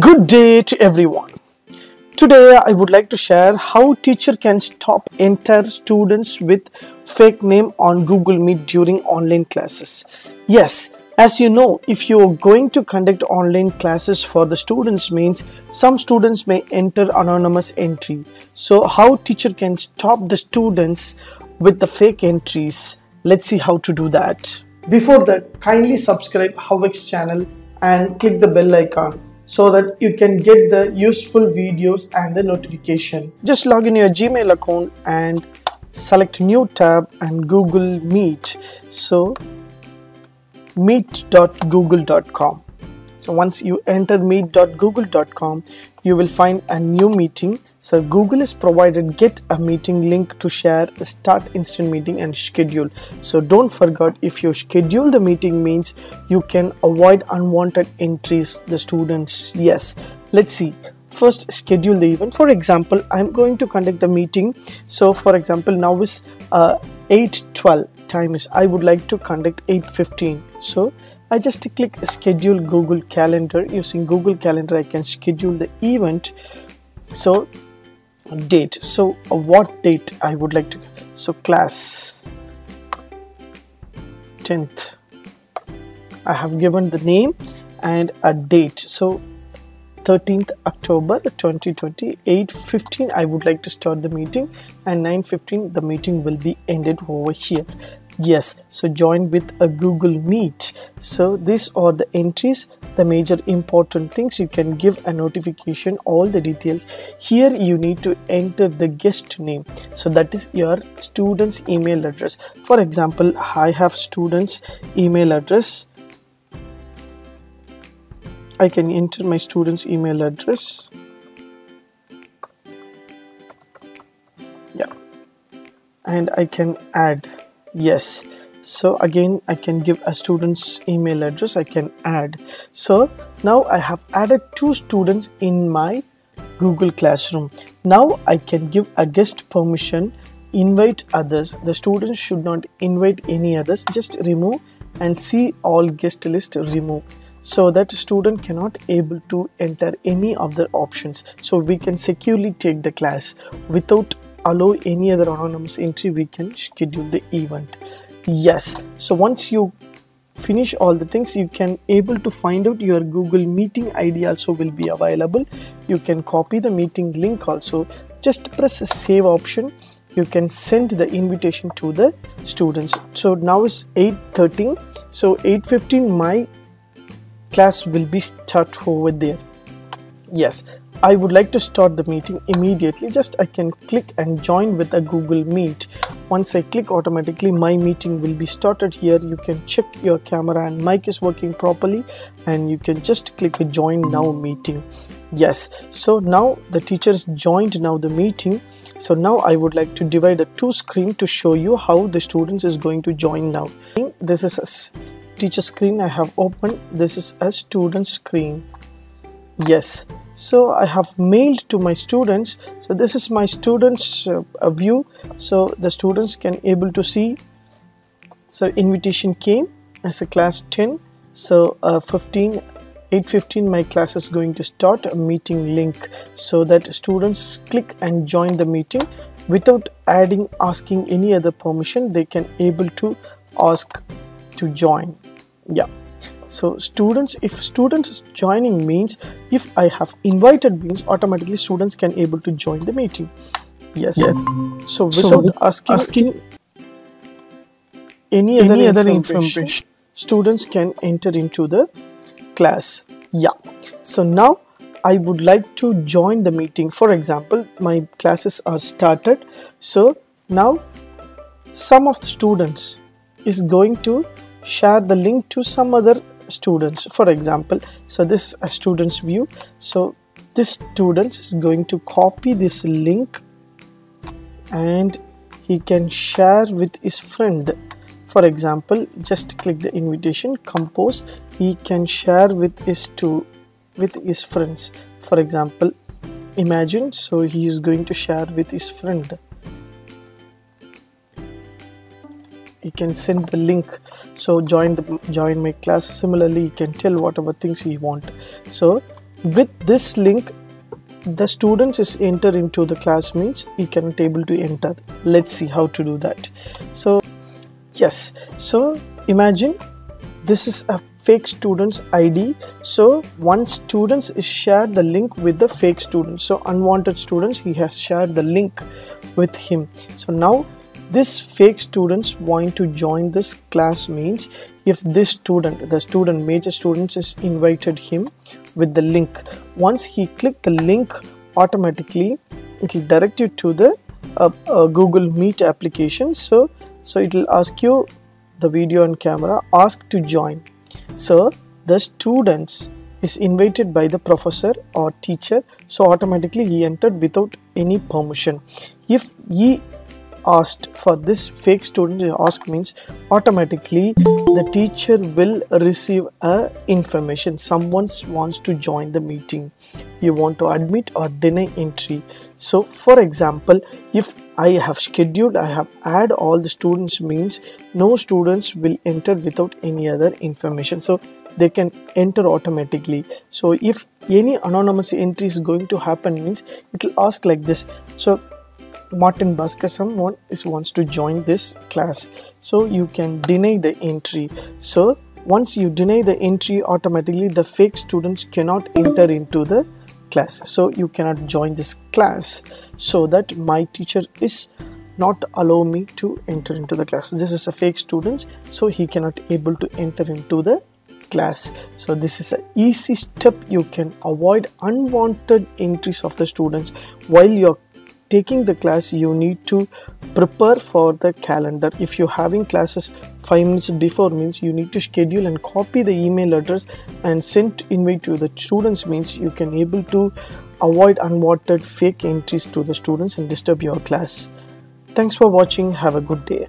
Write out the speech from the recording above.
Good day to everyone. Today I would like to share how teacher can stop entire students with fake name on Google Meet during online classes. Yes, as you know, if you are going to conduct online classes for the students means some students may enter anonymous entry. So how teacher can stop the students with the fake entries? Let's see how to do that. Before that, kindly subscribe HowXT channel and click the bell icon so that you can get the useful videos and the notification. Just log in your Gmail account and select new tab and Google Meet. So meet.google.com. So once you enter meet.google.com, you will find a new meeting. So Google has provided get a meeting link to share, start instant meeting and schedule. So don't forget if you schedule the meeting means you can avoid unwanted entries the students. Yes, let's see. First schedule the event. For example i'm going to conduct the meeting. So for example now is uh, 8:12 time is i would like to conduct 8:15 so i just click schedule google calendar. Using google calendar i can schedule the event. So date. So uh, what date i would like to so class 10th i have given the name and a date. So 13th October 2020 8:15 I would like to start the meeting and 9:15 the meeting will be ended over here yes so join with a Google Meet. So these are the entries the major important things. You can give a notification all the details. Here you need to enter the guest name. So that is your students email address. For example I have students email address. I can enter my student's email address. Yeah. And I can add yes. So again, I can give a student's email address. I can add. So now I have added two students in my Google Classroom. Now I can give a guest permission, invite others. The students should not invite any others. Just remove and see all guest list remove so that student cannot able to enter any of the options so we can securely take the class without allow any other anonymous entry we can schedule the event. Yes. So once you finish all the things you can able to find out your google meeting id also will be available. You can copy the meeting link also. Just press save option. You can send the invitation to the students. So now it's 8:13 so 8:15 my class will be start over there. Yes I would like to start the meeting immediately. Just I can click and join with a Google Meet. Once I click automatically my meeting will be started here. You can check your camera and mic is working properly and you can just click a join now meeting. Yes. So now the teacher is joined now the meeting. So now I would like to divide the two screen to show you how the students is going to join now. This is a teacher screen I have opened. This is a student screen. Yes so I have mailed to my students. So this is my students uh, view. So the students can able to see. So invitation came as a class 10 so uh, 15 8.15 my class is going to start a meeting link so that students click and join the meeting. Without adding asking any other permission they can able to ask to join. Yeah so students if students joining means if i have invited means automatically students can able to join the meeting. Yes. Yeah. so without so, asking, asking any, any other, other information, information. students can enter into the class. Yeah. So now I would like to join the meeting. For example my classes are started. So now some of the students is going to share the link to some other students. For example so this is a student's view. So this student is going to copy this link and he can share with his friend. For example just click the invitation compose. He can share with his two with his friends. For example imagine so he is going to share with his friend you can send the link. So join the join my class. Similarly you can tell whatever things you want. So with this link the students is enter into the class means he cannot able to enter. Let's see how to do that. So yes. So imagine this is a fake student's id so one students is shared the link with the fake student. So unwanted students he has shared the link with him. So now this fake students want to join this class means if this student the student major students is invited him with the link. Once he click the link automatically it will direct you to the uh, uh, google meet application. So so it will ask you the video and camera ask to join. So the students is invited by the professor or teacher. So automatically he entered without any permission. If he asked for this fake student ask means automatically the teacher will receive a information. Someone wants to join the meeting. You want to admit or deny entry. So for example if i have scheduled i have add all the students means no students will enter without any other information. So they can enter automatically. So if any anonymous entry is going to happen means it will ask like this. So Martin Bhaskar someone is wants to join this class. So you can deny the entry. So once you deny the entry automatically the fake students cannot enter into the class. So you cannot join this class. So that my teacher is not allow me to enter into the class. This is a fake student so he cannot able to enter into the class. So this is an easy step. You can avoid unwanted entries of the students while you're taking the class you need to prepare for the calendar. If you're having classes five minutes before means you need to schedule and copy the email address and send invite to the students means you can able to avoid unwanted fake entries to the students and disturb your class. Thanks for watching. Have a good day